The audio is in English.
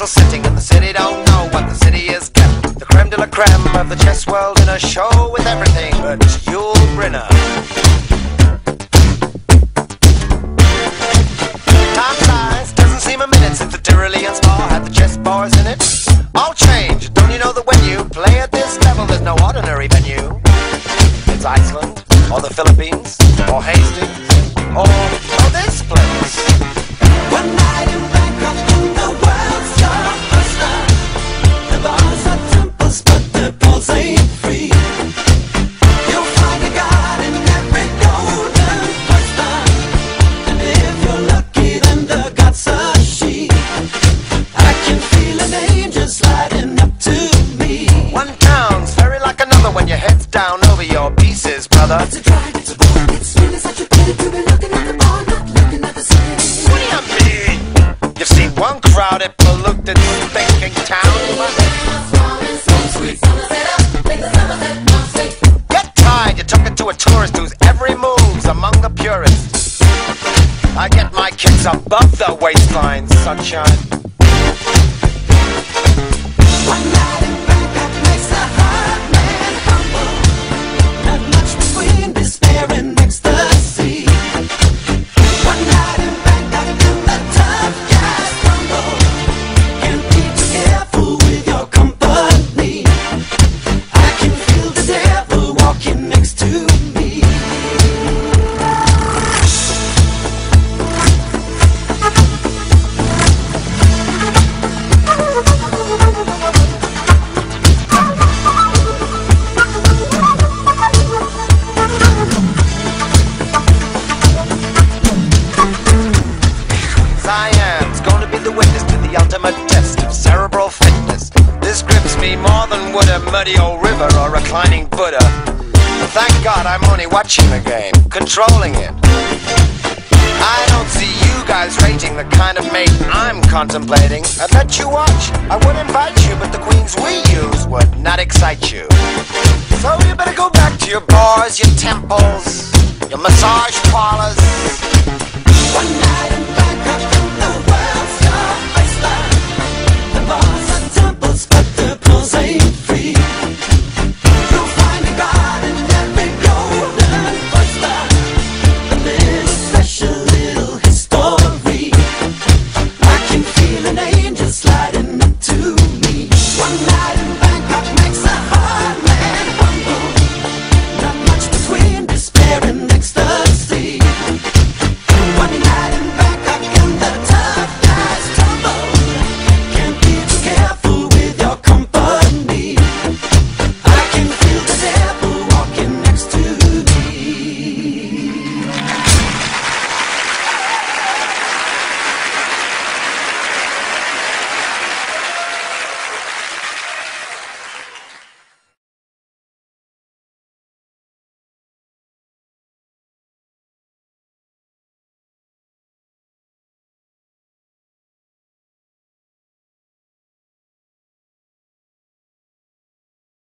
gentle sitting, and the city don't know what the city is kept. The creme de la creme of the chess world in a show with everything but Yul Brynner. Brother. It's a it's a bore, it's really such a pity to be looking at the bar, not looking at the city. What do you mean? You've seen one crowded, polluted, thinking town. Get tired, you're talking to a tourist whose every move's among the purists. I get my kicks above the waistline, sunshine. Would a muddy old river or reclining Buddha. Thank God I'm only watching the game, controlling it. I don't see you guys rating the kind of mate I'm contemplating. I'd let you watch, I would invite you, but the queens we use would not excite you. So you better go back to your bars, your temples, your massage parlors. One night